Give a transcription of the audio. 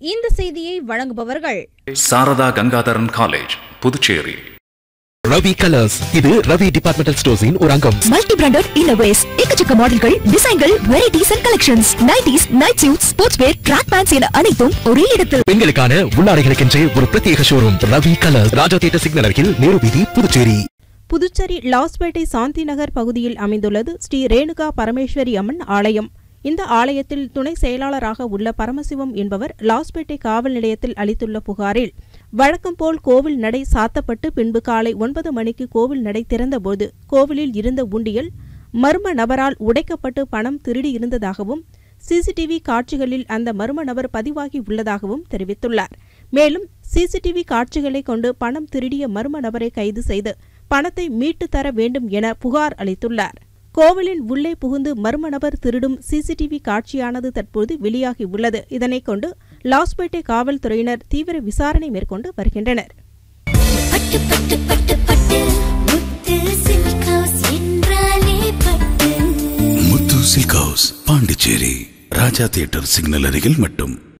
இந்த செய்தியை வழங்குபவர்கள் சாரதா கங்காதரன் காலேஜ் புதுச்சேரி. ரவி கலர்ஸ். இது ரவி டிபார்ட்மெண்டல் ஸ்டோர்ஸின் ஒரு அங்கம் மல்டி பிராண்டட் இன்னோவேஸ் எக்கச்சக்க மாடல்கள் டிசைன்கள் varieties and collections nighties night suit sports wear track pants என அனைத்தும் ஒரே இடத்தில். பெண்களுக்கான உள்ளாடைகளுக்கென்றே ஒரு பிரத்யேக showroom Ravi colours. Raja theatre signal அருகில் நேரு வீதி புதுச்சேரி. புதுச்சேரி லாஸ்பேட்டை சாந்தி நகர் பகுதியில் அமைந்துள்ளது ஸ்ரீ ரேணுகா பரமேஸ்வரி அம்மன் ஆலயம். இந்த ஆலயத்தில் துணை செயலாளராக உள்ள பரமசிவம் என்பவர் லாஸ்பேட்டை காவல் நிலையத்தில் அளித்துள்ள புகாரில் வழக்கம் போல் கோவில் நடை சாத்தப்பட்டு பின்பு காலை ஒன்பது மணிக்கு கோவில் நடை திறந்தபோது கோவிலில் இருந்த உண்டியல் மர்ம நபரால் உடைக்கப்பட்டு பணம் திருடி இருந்ததாகவும் சிசிடிவி காட்சிகளில் அந்த மர்ம நபர் பதிவாகி உள்ளதாகவும் தெரிவித்துள்ளார். மேலும் சிசிடிவி காட்சிகளை கொண்டு பணம் திருடிய மர்ம நபரை கைது செய்து பணத்தை மீட்டு தர வேண்டும் என புகார் அளித்துள்ளார். கோவிலின் உள்ளே புகுந்து மர்ம நபர் திருடும் சிசிடிவி காட்சியானது தற்போது வெளியாகி உள்ளது இதனைக் கொண்டு லாஸ்பேட்டை காவல்துறையினர் தீவிர விசாரணை மேற்கொண்டு வருகின்றனர். முத்து பாண்டிச்சேரி. ராஜா தியேட்டர் சிக்னல் அருகில் மட்டும்.